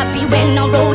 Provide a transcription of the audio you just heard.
happy when I'm roll